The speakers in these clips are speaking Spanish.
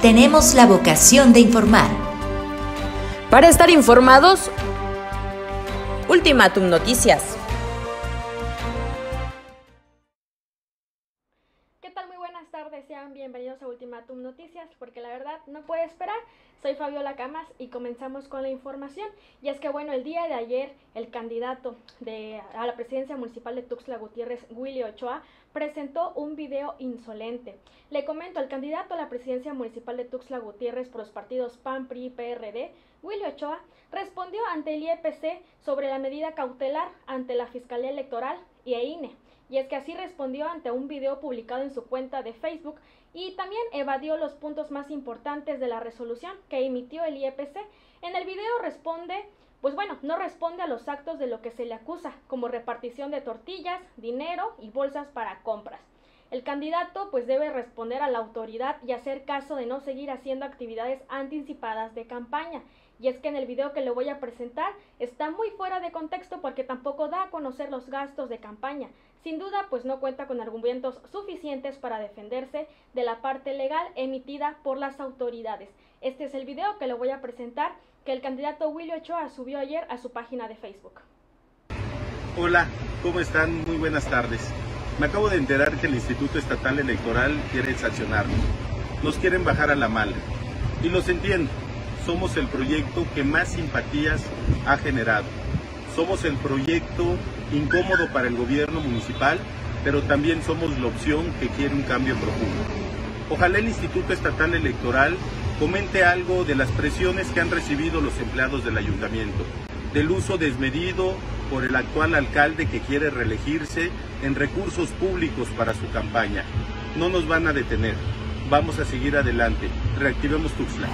tenemos la vocación de informar. Para estar informados, Ultimatum Noticias. Bienvenidos a Ultimatum Noticias, porque la verdad no puede esperar. Soy Fabiola Camas y comenzamos con la información. Y es que bueno, el día de ayer el candidato de, a la presidencia municipal de Tuxtla Gutiérrez, Willy Ochoa, presentó un video insolente. Le comento, al candidato a la presidencia municipal de Tuxtla Gutiérrez por los partidos PAN, PRI y PRD, Willy Ochoa, respondió ante el IEPC sobre la medida cautelar ante la Fiscalía Electoral y EINE. Y es que así respondió ante un video publicado en su cuenta de Facebook y también evadió los puntos más importantes de la resolución que emitió el IEPC. En el video responde, pues bueno, no responde a los actos de lo que se le acusa, como repartición de tortillas, dinero y bolsas para compras. El candidato pues debe responder a la autoridad y hacer caso de no seguir haciendo actividades anticipadas de campaña. Y es que en el video que le voy a presentar está muy fuera de contexto porque tampoco da a conocer los gastos de campaña. Sin duda, pues no cuenta con argumentos suficientes para defenderse de la parte legal emitida por las autoridades. Este es el video que le voy a presentar que el candidato Willy Ochoa subió ayer a su página de Facebook. Hola, ¿cómo están? Muy buenas tardes. Me acabo de enterar que el Instituto Estatal Electoral quiere sancionarnos. Nos quieren bajar a la mala. Y los entiendo. Somos el proyecto que más simpatías ha generado. Somos el proyecto incómodo para el gobierno municipal, pero también somos la opción que quiere un cambio profundo. Ojalá el Instituto Estatal Electoral comente algo de las presiones que han recibido los empleados del ayuntamiento, del uso desmedido por el actual alcalde que quiere reelegirse en recursos públicos para su campaña. No nos van a detener. Vamos a seguir adelante. Reactivemos Tuxtla.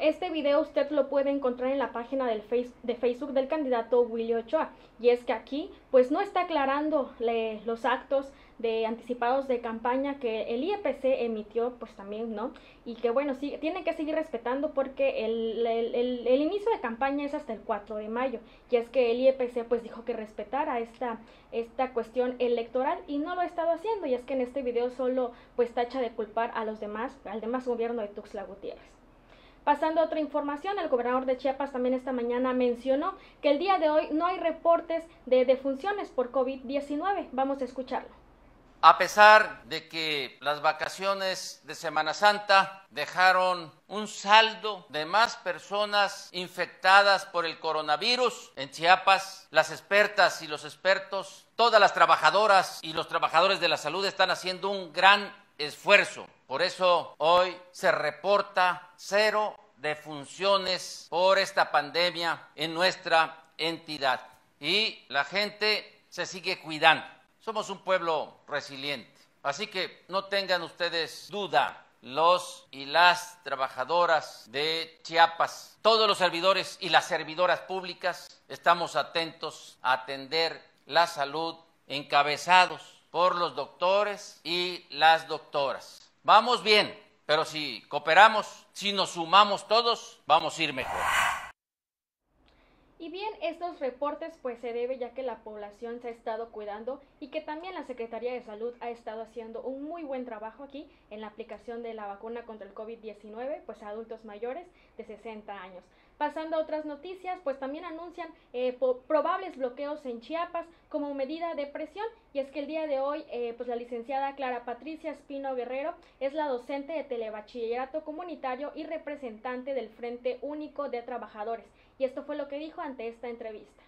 Este video usted lo puede encontrar en la página del face, de Facebook del candidato Willy Ochoa. Y es que aquí, pues no está aclarando le, los actos de anticipados de campaña que el IEPC emitió, pues también, ¿no? Y que bueno, sí, tiene que seguir respetando porque el, inicio de campaña es hasta el 4 de mayo. Y es que el IEPC pues dijo que respetara esta, esta cuestión electoral y no lo ha estado haciendo. Y es que en este video solo pues tacha de culpar a los demás, al demás gobierno de Tuxtla Gutiérrez. Pasando a otra información, el gobernador de Chiapas también esta mañana mencionó que el día de hoy no hay reportes de defunciones por COVID-19. Vamos a escucharlo. A pesar de que las vacaciones de Semana Santa dejaron un saldo de más personas infectadas por el coronavirus en Chiapas, las expertas y los expertos, todas las trabajadoras y los trabajadores de la salud están haciendo un gran esfuerzo. Por eso hoy se reporta cero defunciones por esta pandemia en nuestra entidad y la gente se sigue cuidando. Somos un pueblo resiliente. Así que no tengan ustedes duda, los y las trabajadoras de Chiapas, todos los servidores y las servidoras públicas, estamos atentos a atender la salud encabezados por los doctores y las doctoras. Vamos bien, pero si cooperamos, si nos sumamos todos, vamos a ir mejor. Y bien, estos reportes pues se debe ya que la población se ha estado cuidando y que también la Secretaría de Salud ha estado haciendo un muy buen trabajo aquí en la aplicación de la vacuna contra el COVID-19 pues a adultos mayores de 60 años. Pasando a otras noticias, pues también anuncian eh, probables bloqueos en Chiapas como medida de presión. Y es que el día de hoy, eh, pues la licenciada Clara Patricia Espino Guerrero es la docente de telebachillerato comunitario y representante del Frente Único de Trabajadores. Y esto fue lo que dijo ante esta entrevista.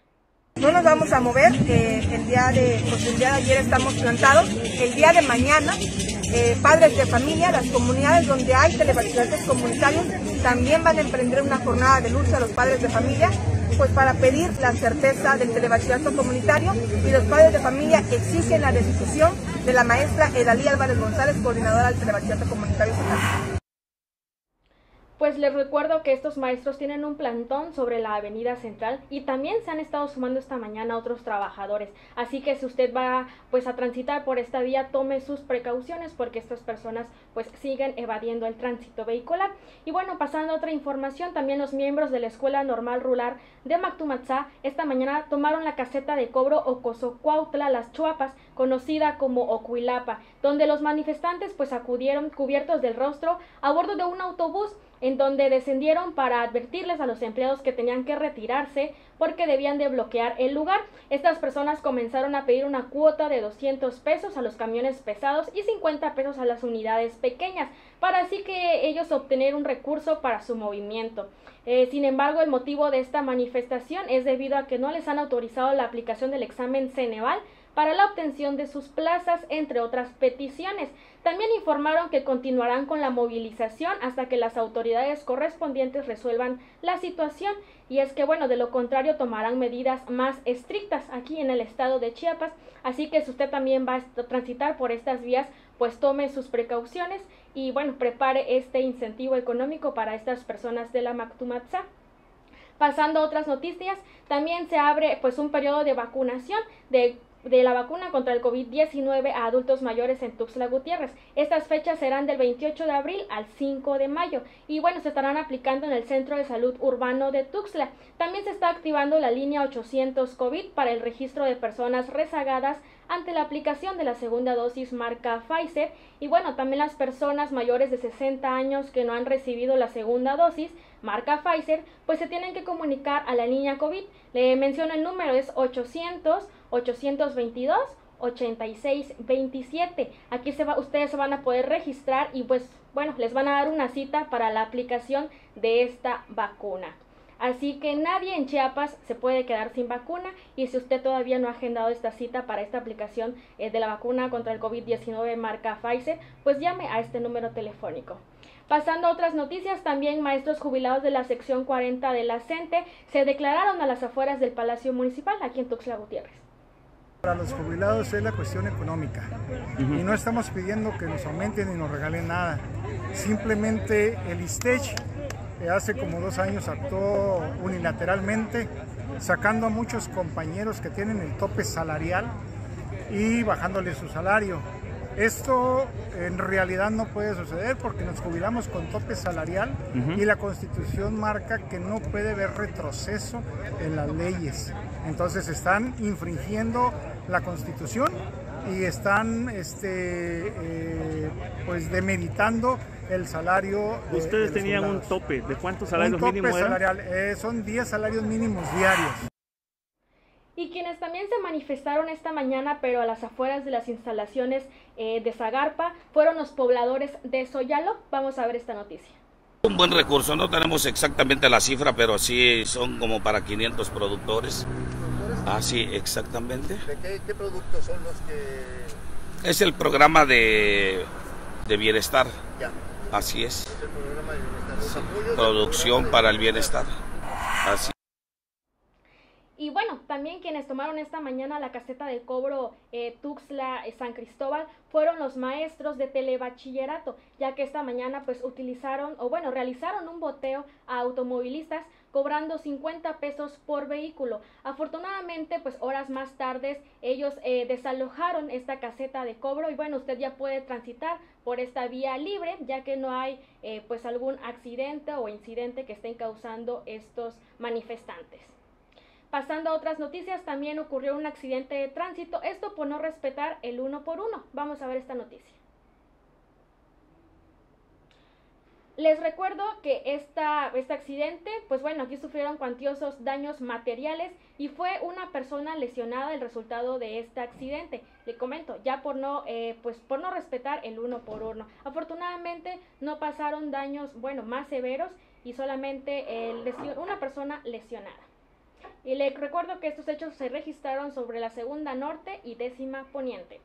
No nos vamos a mover, el, día de, pues el día de ayer estamos plantados, el día de mañana eh, padres de familia, las comunidades donde hay telebachilleratos comunitarios también van a emprender una jornada de lucha a los padres de familia, pues para pedir la certeza del telebachillerato comunitario y los padres de familia exigen la destitución de la maestra Edalí Álvarez González, coordinadora del telebachillerato comunitario. Pues les recuerdo que estos maestros tienen un plantón sobre la avenida central y también se han estado sumando esta mañana otros trabajadores. Así que si usted va pues a transitar por esta vía, tome sus precauciones porque estas personas pues siguen evadiendo el tránsito vehicular. Y bueno, pasando a otra información, también los miembros de la Escuela Normal Rural de Mactumatzá esta mañana tomaron la caseta de cobro Ocosocuautla Las Chuapas, conocida como Ocuilapa, donde los manifestantes pues acudieron cubiertos del rostro a bordo de un autobús en donde descendieron para advertirles a los empleados que tenían que retirarse porque debían de bloquear el lugar. Estas personas comenzaron a pedir una cuota de 200 pesos a los camiones pesados y 50 pesos a las unidades pequeñas, para así que ellos obtener un recurso para su movimiento. Eh, sin embargo, el motivo de esta manifestación es debido a que no les han autorizado la aplicación del examen Ceneval para la obtención de sus plazas, entre otras peticiones. También informaron que continuarán con la movilización hasta que las autoridades correspondientes resuelvan la situación y es que bueno, de lo contrario tomarán medidas más estrictas aquí en el estado de Chiapas, así que si usted también va a transitar por estas vías, pues tome sus precauciones y bueno, prepare este incentivo económico para estas personas de la Mactumatza. Pasando a otras noticias, también se abre pues un periodo de vacunación de de la vacuna contra el COVID-19 a adultos mayores en Tuxtla Gutiérrez. Estas fechas serán del 28 de abril al 5 de mayo y bueno, se estarán aplicando en el Centro de Salud Urbano de Tuxtla. También se está activando la línea 800 COVID para el registro de personas rezagadas ante la aplicación de la segunda dosis marca Pfizer y bueno, también las personas mayores de 60 años que no han recibido la segunda dosis marca Pfizer, pues se tienen que comunicar a la línea COVID. Le menciono el número, es 800 822 8627. Aquí se va, ustedes se van a poder registrar y pues bueno, les van a dar una cita para la aplicación de esta vacuna. Así que nadie en Chiapas se puede quedar sin vacuna y si usted todavía no ha agendado esta cita para esta aplicación eh, de la vacuna contra el COVID-19 marca Pfizer, pues llame a este número telefónico. Pasando a otras noticias, también maestros jubilados de la sección 40 de la CENTE se declararon a las afueras del Palacio Municipal aquí en Tuxtla Gutiérrez. Para los jubilados es la cuestión económica y no estamos pidiendo que nos aumenten y nos regalen nada. Simplemente el ISTECH hace como dos años actuó unilateralmente sacando a muchos compañeros que tienen el tope salarial y bajándole su salario. Esto en realidad no puede suceder porque nos jubilamos con tope salarial y la constitución marca que no puede haber retroceso en las leyes. Entonces están infringiendo la constitución y están este, eh, pues demeritando el salario. Ustedes tenían un tope, ¿de cuántos salarios un tope salarial, eh, son 10 salarios mínimos diarios. Y quienes también se manifestaron esta mañana, pero a las afueras de las instalaciones eh, de Zagarpa, fueron los pobladores de Soyalo. Vamos a ver esta noticia. Un buen recurso, no tenemos exactamente la cifra, pero sí son como para 500 productores. Ah, sí, exactamente. ¿De qué, productos son los que...? Es el programa de, de bienestar. Ya. Así es. el programa de bienestar. Producción para el bienestar. Así y bueno, también quienes tomaron esta mañana la caseta de cobro eh, Tuxla eh, San Cristóbal fueron los maestros de telebachillerato, ya que esta mañana pues utilizaron o bueno, realizaron un boteo a automovilistas cobrando 50 pesos por vehículo. Afortunadamente, pues horas más tarde ellos eh, desalojaron esta caseta de cobro y bueno, usted ya puede transitar por esta vía libre, ya que no hay eh, pues algún accidente o incidente que estén causando estos manifestantes. Pasando a otras noticias, también ocurrió un accidente de tránsito, esto por no respetar el uno por uno. Vamos a ver esta noticia. Les recuerdo que esta, este accidente, pues bueno, aquí sufrieron cuantiosos daños materiales y fue una persona lesionada el resultado de este accidente. Le comento, ya por no, eh, pues por no respetar el uno por uno. Afortunadamente no pasaron daños, bueno, más severos y solamente el una persona lesionada. Y le recuerdo que estos hechos se registraron sobre la segunda norte y décima poniente.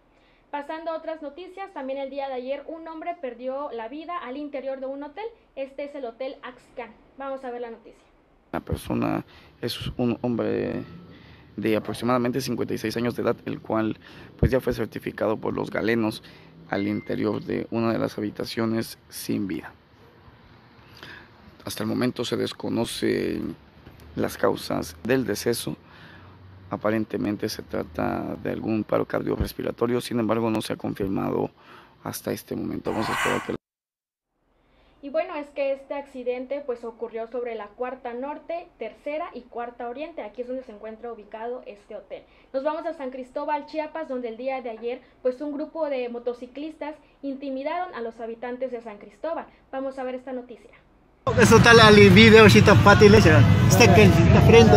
Pasando a otras noticias, también el día de ayer un hombre perdió la vida al interior de un hotel. Este es el Hotel Axcan. Vamos a ver la noticia. La persona es un hombre de aproximadamente 56 años de edad, el cual pues ya fue certificado por los galenos al interior de una de las habitaciones sin vida. hasta el momento se desconoce las causas del deceso. Aparentemente se trata de algún paro cardiorrespiratorio, sin embargo no se ha confirmado hasta este momento. Vamos a esperar que y bueno, es que este accidente pues ocurrió sobre la cuarta norte, tercera y cuarta oriente. Aquí es donde se encuentra ubicado este hotel. Nos vamos a San Cristóbal, Chiapas, donde el día de ayer pues un grupo de motociclistas intimidaron a los habitantes de San Cristóbal. Vamos a ver esta noticia. Eso tal ali video kita patile siya. Está que está frente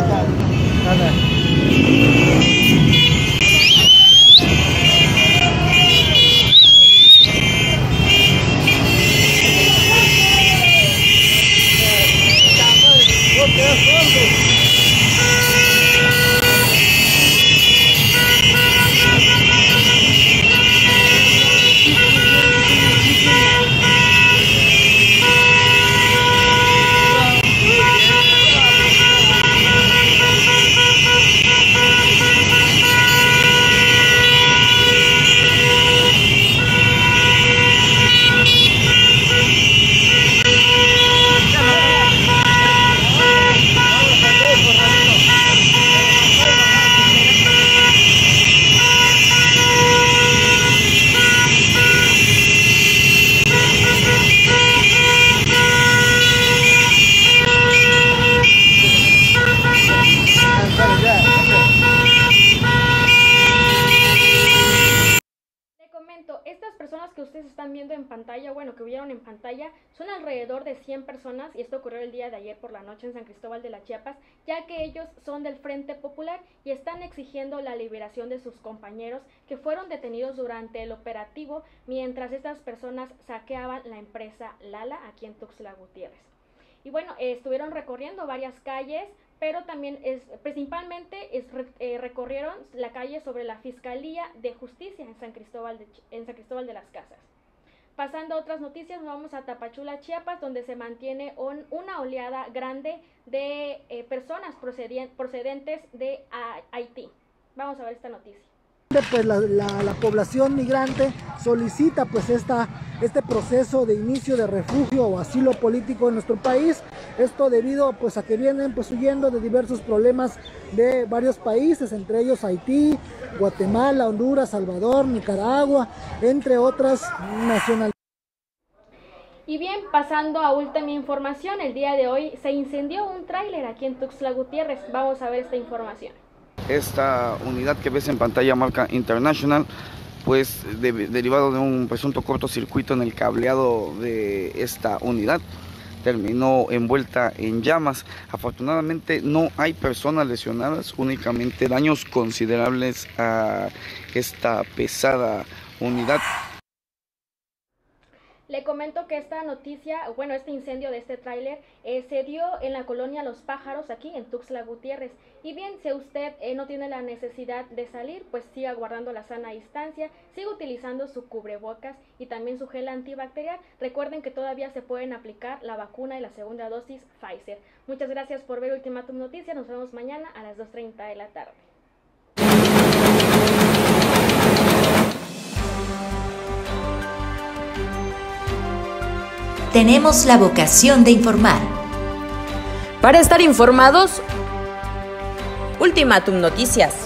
bueno, que vieron en pantalla, son alrededor de 100 personas y esto ocurrió el día de ayer por la noche en San Cristóbal de las Chiapas, ya que ellos son del Frente Popular y están exigiendo la liberación de sus compañeros que fueron detenidos durante el operativo mientras estas personas saqueaban la empresa Lala aquí en Tuxtla Gutiérrez. Y bueno, estuvieron recorriendo varias calles, pero también es, principalmente eh, recorrieron la calle sobre la Fiscalía de Justicia en San Cristóbal de, en San Cristóbal de las Casas. Pasando a otras noticias, vamos a Tapachula, Chiapas, donde se mantiene una oleada grande de eh, personas procedentes de Haití. Vamos a ver esta noticia pues la, población migrante solicita pues esta, este proceso de inicio de refugio o asilo político en nuestro país. Esto debido pues a que vienen pues huyendo de diversos problemas de varios países, entre ellos Haití, Guatemala, Honduras, Salvador, Nicaragua, entre otras nacionalidades. Y bien, pasando a última información, el día de hoy se incendió un tráiler aquí en Tuxtla Gutiérrez. Vamos a ver esta información. Esta unidad que ves en pantalla marca International, pues derivado de un presunto cortocircuito en el cableado de esta unidad, terminó envuelta en llamas. Afortunadamente no hay personas lesionadas, únicamente daños considerables a esta pesada unidad. Le comento que esta noticia, bueno, este incendio de este tráiler eh, se dio en la colonia Los Pájaros, aquí en Tuxtla Gutiérrez. Y bien, si usted eh, no tiene la necesidad de salir, pues siga guardando la sana distancia, siga utilizando su cubrebocas y también su gel antibacterial. Recuerden que todavía se pueden aplicar la vacuna y la segunda dosis Pfizer. Muchas gracias por ver Ultimatum Noticias. Nos vemos mañana a las 2.30 de la tarde. Tenemos la vocación de informar. Para estar informados, Ultimatum Noticias.